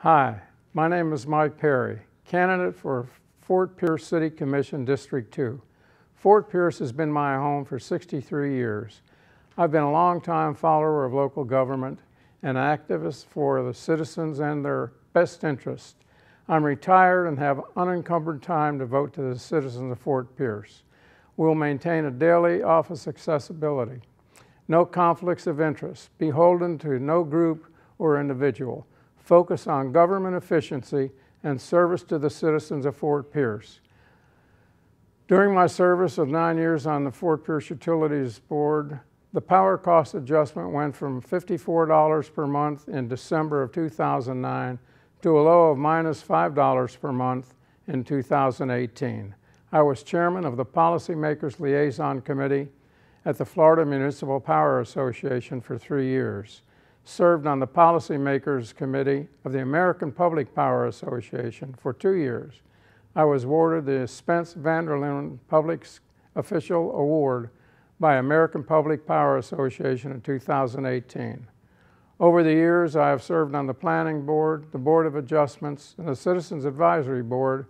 Hi, my name is Mike Perri, candidate for Fort Pierce City Commission District 2. Fort Pierce has been my home for 63 years. I've been a longtime follower of local government and activist for the citizens and their best interest. I'm retired and have unencumbered time to vote to the citizens of Fort Pierce. We'll maintain a daily office accessibility, no conflicts of interest, beholden to no group or individual, focus on government efficiency and service to the citizens of Fort Pierce. During my service of nine years on the Fort Pierce Utilities Board, the power cost adjustment went from $54 per month in December of 2009 to a low of minus $5 per month in 2018. I was chairman of the Policymakers Liaison Committee at the Florida Municipal Power Association for three years, served on the Policymakers Committee of the American Public Power Association for two years. I was awarded the Spence Vanderlinden Public Official Award by American Public Power Association in 2018. Over the years, I have served on the Planning Board, the Board of Adjustments, and the Citizens Advisory Board,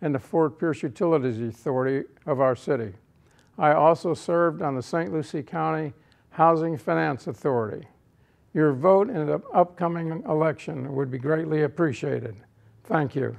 and the Fort Pierce Utilities Authority of our city. I also served on the St. Lucie County Housing Finance Authority. Your vote in the upcoming election would be greatly appreciated. Thank you.